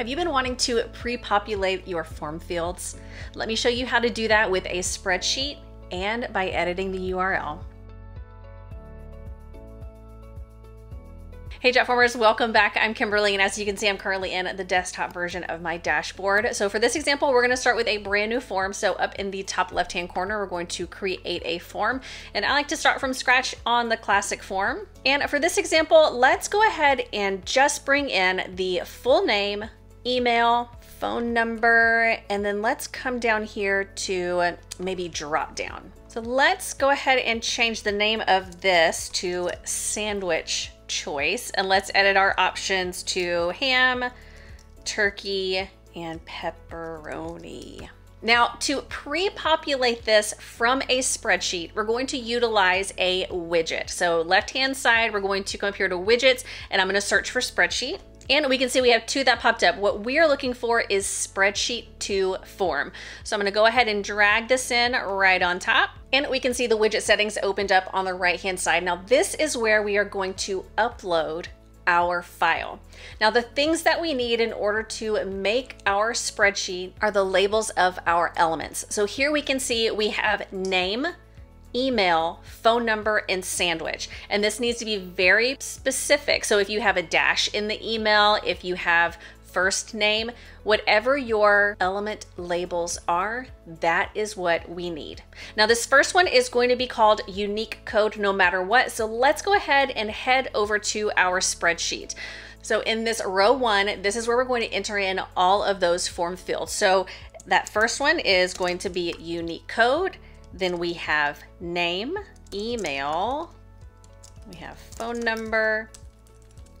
Have you been wanting to pre-populate your form fields? Let me show you how to do that with a spreadsheet and by editing the URL. Hey Jotformers, welcome back. I'm Kimberly, and as you can see, I'm currently in the desktop version of my dashboard. So for this example, we're gonna start with a brand new form. So up in the top left-hand corner, we're going to create a form. And I like to start from scratch on the classic form. And for this example, let's go ahead and just bring in the full name, email, phone number, and then let's come down here to maybe drop down. So let's go ahead and change the name of this to sandwich choice and let's edit our options to ham, turkey, and pepperoni. Now, to pre-populate this from a spreadsheet, we're going to utilize a widget. So left-hand side, we're going to come up here to widgets, and I'm gonna search for spreadsheet. And we can see we have two that popped up. What we are looking for is spreadsheet to form. So I'm gonna go ahead and drag this in right on top. And we can see the widget settings opened up on the right hand side. Now this is where we are going to upload our file. Now the things that we need in order to make our spreadsheet are the labels of our elements. So here we can see we have name, email, phone number, and sandwich. And this needs to be very specific. So if you have a dash in the email, if you have first name, whatever your element labels are, that is what we need. Now this first one is going to be called unique code no matter what. So let's go ahead and head over to our spreadsheet. So in this row one, this is where we're going to enter in all of those form fields. So that first one is going to be unique code. Then we have name, email, we have phone number,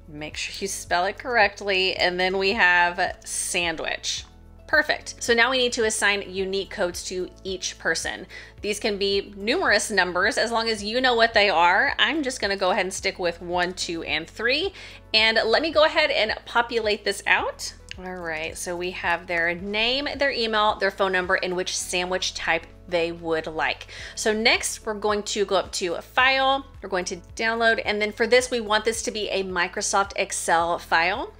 make sure you spell it correctly, and then we have sandwich. Perfect. So now we need to assign unique codes to each person. These can be numerous numbers as long as you know what they are. I'm just gonna go ahead and stick with one, two, and three. And let me go ahead and populate this out. All right, so we have their name, their email, their phone number, and which sandwich type they would like. So next we're going to go up to a file, we're going to download, and then for this we want this to be a Microsoft Excel file.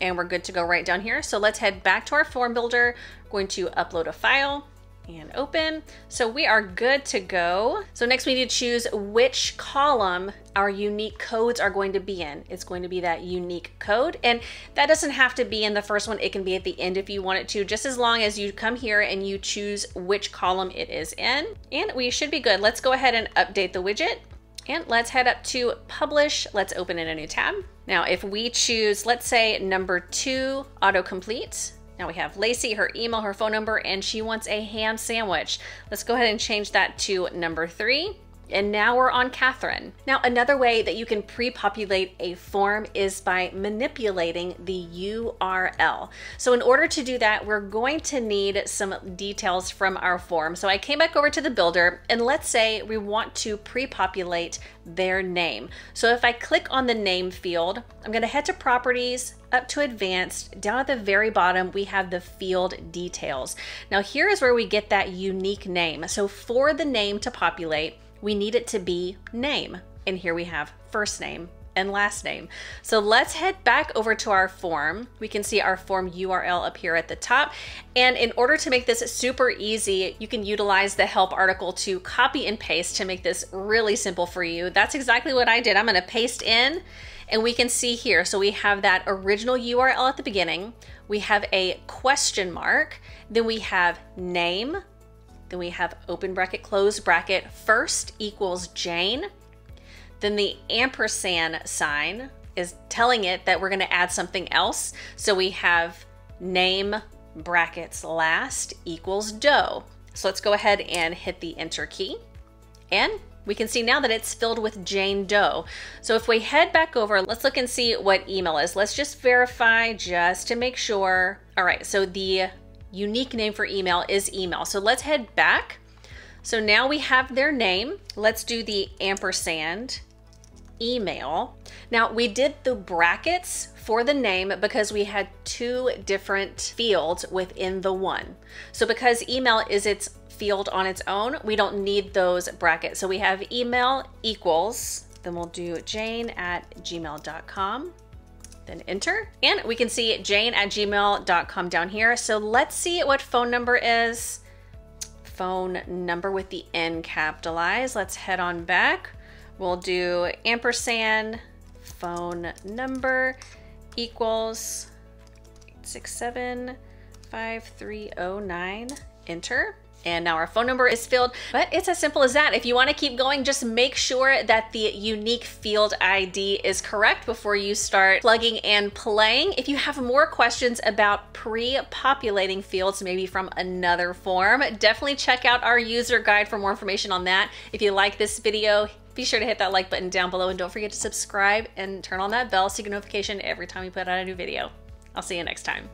And we're good to go right down here. So let's head back to our form builder. We're going to upload a file and open. So we are good to go. So next we need to choose which column our unique codes are going to be in. It's going to be that unique code. And that doesn't have to be in the first one. It can be at the end if you want it to, just as long as you come here and you choose which column it is in. And we should be good. Let's go ahead and update the widget. And let's head up to publish. Let's open in a new tab. Now, if we choose, let's say number two, autocomplete, now we have Lacey, her email, her phone number, and she wants a ham sandwich. Let's go ahead and change that to number three. And now we're on Catherine. Now, another way that you can pre-populate a form is by manipulating the URL. So in order to do that, we're going to need some details from our form. So I came back over to the builder and let's say we want to pre-populate their name. So if I click on the name field, I'm gonna head to properties, up to advanced, down at the very bottom, we have the field details. Now here is where we get that unique name. So for the name to populate, we need it to be name. And here we have first name and last name. So let's head back over to our form. We can see our form URL up here at the top. And in order to make this super easy, you can utilize the help article to copy and paste to make this really simple for you. That's exactly what I did. I'm gonna paste in and we can see here. So we have that original URL at the beginning. We have a question mark. Then we have name, then we have open bracket, close bracket, first equals Jane. Then the ampersand sign is telling it that we're gonna add something else. So we have name brackets last equals Doe. So let's go ahead and hit the enter key. And we can see now that it's filled with Jane Doe. So if we head back over, let's look and see what email is. Let's just verify just to make sure. All right, so the unique name for email is email. So let's head back. So now we have their name. Let's do the ampersand email. Now we did the brackets for the name because we had two different fields within the one. So because email is its field on its own, we don't need those brackets. So we have email equals, then we'll do jane at gmail.com then enter. And we can see jane at gmail.com down here. So let's see what phone number is. Phone number with the N capitalized. Let's head on back. We'll do ampersand phone number equals 867-5309. Enter. And now our phone number is filled, but it's as simple as that. If you want to keep going, just make sure that the unique field ID is correct before you start plugging and playing. If you have more questions about pre-populating fields, maybe from another form, definitely check out our user guide for more information on that. If you like this video, be sure to hit that like button down below and don't forget to subscribe and turn on that bell so you get notification every time we put out a new video. I'll see you next time.